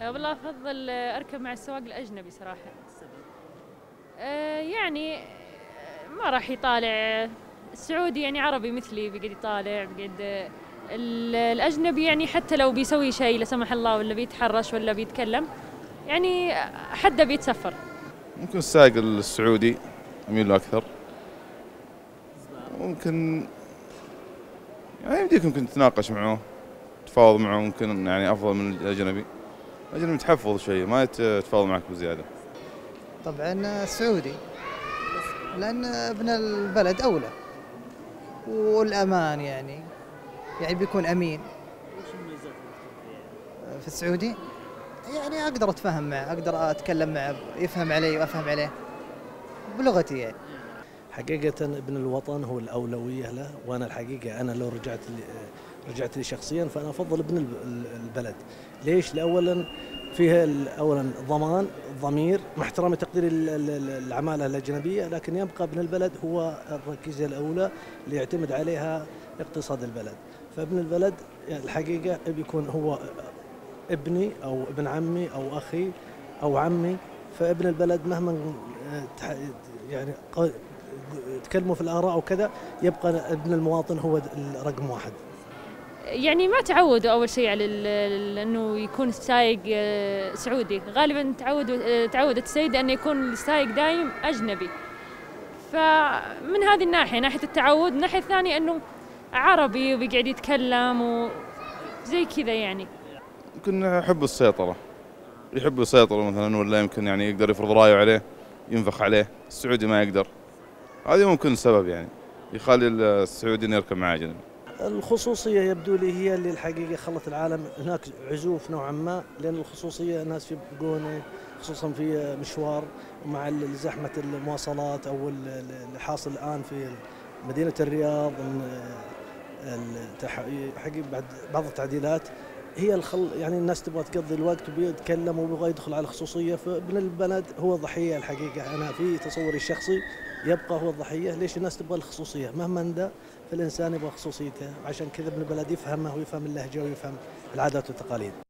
آه، والله أفضل آه، أركب مع السواق الأجنبي صراحة. آه، يعني آه، ما راح يطالع. السعودي يعني عربي مثلي بيقعد يطالع بيقعد ال- الأجنبي يعني حتى لو بيسوي شيء لا سمح الله ولا بيتحرش ولا بيتكلم يعني حده بيتسفر. ممكن السائق السعودي أميل له أكثر. ممكن يعني يمديك ممكن تتناقش معه تفاوض معه ممكن يعني أفضل من الأجنبي. الأجنبي متحفظ شوي ما يت- يتفاوض معك بزيادة. طبعا السعودي لأن ابن البلد أولى. والأمان يعني يعني بيكون أمين. في السعودي؟ يعني أقدر أتفاهم معه أقدر أتكلم معه يفهم علي وأفهم عليه. بلغتي يعني. حقيقة ابن الوطن هو الأولوية له وأنا الحقيقة أنا لو رجعت رجعت لي شخصيا فأنا أفضل ابن الب- البلد. ليش؟ لأولا فيها أولا ضمان ضمير مع احترامي تقدير ال- ال- ال- العمالة الأجنبية لكن يبقى ابن البلد هو الركيزة الأولى اللي يعتمد عليها اقتصاد البلد. فابن البلد الحقيقة بيكون هو ابني أو ابن عمي أو أخي أو عمي. فابن البلد مهما تح- يعني تكلموا في الآراء وكذا يبقى ابن المواطن هو الرقم واحد. يعني ما تعودوا أول شيء على إنه يكون السايق آه، سعودي. غالبا تعودوا آه، تعودت السيده انه يكون السايق دايم أجنبي. فمن هذه الناحية ناحية التعود الناحية الثانية إنه عربي وبيقعد يتكلم وزي كذا يعني. يمكن يحب السيطرة. يحب السيطرة مثلا ولا يمكن يعني يقدر يفرض رأيه عليه ينفخ عليه. السعودي ما يقدر. هذه ممكن السبب يعني يخلي السعودي يركب مع أجنبي. الخصوصية يبدو لي هي اللي الحقيقة خلت العالم هناك عزوف نوعا ما لأن الخصوصية الناس يبقون خصوصا في مشوار ومع ال- زحمة المواصلات ال- اللي حاصل الآن في مدينة الرياض. حقيقة بعد بعض التعديلات هي الخل يعني الناس تبغى تقضي الوقت وبيتكلم ويبغى يدخل على الخصوصية فابن البلد هو الضحية الحقيقة. أنا في تصوري الشخصي يبقى هو الضحية. ليش الناس تبغى الخصوصية؟ مهما ذا فالإنسان يبغى خصوصيته. عشان كذا ابن البلد يفهمه ويفهم اللهجة ويفهم العادات والتقاليد.